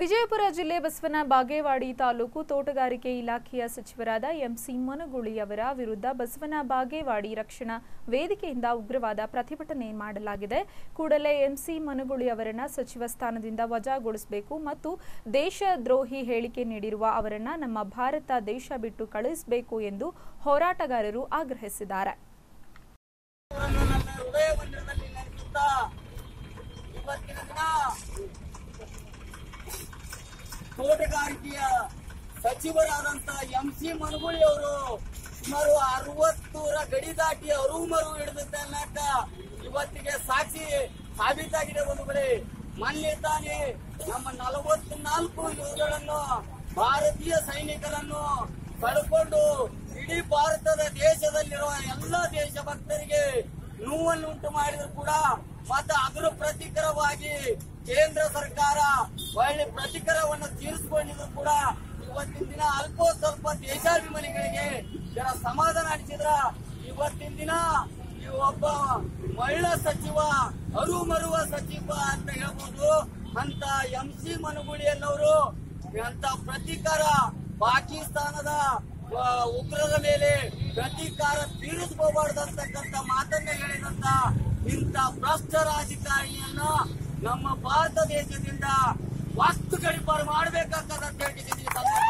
ವಿಜಯಪುರ ಜಿಲ್ಲೆ ಬಸವನ ಬಾಗೇವಾಡಿ ತಾಲೂಕು ತೋಟಗಾರಿಕೆ ಇಲಾಖೆಯ ಸಚಿವರಾದ ಎಂಸಿ ಮನಗುಳಿ ಅವರ ವಿರುದ್ಧ ಬಸವನ ಬಾಗೇವಾಡಿ ರಕ್ಷಣಾ ವೇದಿಕೆಯಿಂದ ಉಗ್ರವಾದ ಪ್ರತಿಭಟನೆ ಮಾಡಲಾಗಿದೆ. ಕೂಡಲೇ ಎಂಸಿ ಮನಗುಳಿ ಅವರನ್ನ ಸಚಿವ ಸ್ಥಾನದಿಂದ ವಜಾಗೊಳಿಸಬೇಕು ಮತ್ತು ದೇಶದ್ರೋಹಿ ಹೇಳಿಕೆ ನೀಡಿರುವ ಅವರನ್ನ ನಮ್ಮ ಭಾರತ ದೇಶ ಬಿಟ್ಟು ಕಳುಹಿಸಬೇಕು ಎಂದು ಹೋರಾಟಗಾರರು ಆಗ್ರಹಿಸಿದ್ದಾರೆ. ತೋಟಗಾರಿಕೆಯ ಸಚಿವರಾದಂತ ಎಂ ಸಿ ಮನಗುಳಿ ಅವರು ಸುಮಾರು ಅರವತ್ತೂರ ಗಡಿ ದಾಟಿ ಅರು ಮರು ಹಿಡಿದಕ್ಕ ಇವತ್ತಿಗೆ ಸಾಕ್ಷಿ ಸಾಬೀತಾಗಿದೆ ಒಂದು ಕಡೆ ಮೊನ್ನೆ ತಾನೇ ನಮ್ಮ ನಲವತ್ನಾಲ್ಕು ಯೋಧಗಳನ್ನು ಭಾರತೀಯ ಸೈನಿಕರನ್ನು ಕಳ್ಕೊಂಡು ಇಡೀ ಭಾರತದ ದೇಶದಲ್ಲಿರುವ ಎಲ್ಲ ದೇಶಭಕ್ತರಿಗೆ ನೋವನ್ನು ಉಂಟು ಮಾಡಿದ್ರು ಕೂಡ. ಮತ್ತೆ ಅದರ ಪ್ರತಿಕರವಾಗಿ ಕೇಂದ್ರ ಸರ್ಕಾರ ಒಳ್ಳೆ ಪ್ರತಿಕರವನ್ನು ತೀರಿಸಿಕೊಂಡಿದ್ರು ಕೂಡ ಇವತ್ತಿನ ದಿನ ಅಲ್ಪ ಸ್ವಲ್ಪ ದೇಶಾಭಿಮಾನಿಗಳಿಗೆ ಜನ ಸಮಾಧಾನ ಅನಿಸಿದ್ರ. ಇವತ್ತಿನ ದಿನ ಈ ಒಬ್ಬ ಮಹಿಳಾ ಸಚಿವ ಅರು ಮರುವ ಸಚಿವ ಅಂತ ಹೇಳ್ಬೋದು. ಅಂತ ಎಂ ಸಿ ಮನುಗುಳಿ ಅನ್ನೋರು ಅಂತ ಪ್ರತೀಕಾರ ಪಾಕಿಸ್ತಾನದ ಉಗ್ರರ ಮೇಲೆ ಪ್ರತೀಕಾರ ತೀರಿಸಬಹುದಂತಕ್ಕಂಥ ಮಾತನ್ನ ಹೇಳಿದಂತ ಇಂಥ ಭ್ರಷ್ಟ ರಾಜಕಾರಣಿಯನ್ನ ನಮ್ಮ ಭಾರತ ದೇಶದಿಂದ ಗಡಿಪಾರು ಮಾಡ್ಬೇಕಂತ ಅಂತ ಹೇಳ್ತಿದ್ದೀನಿ.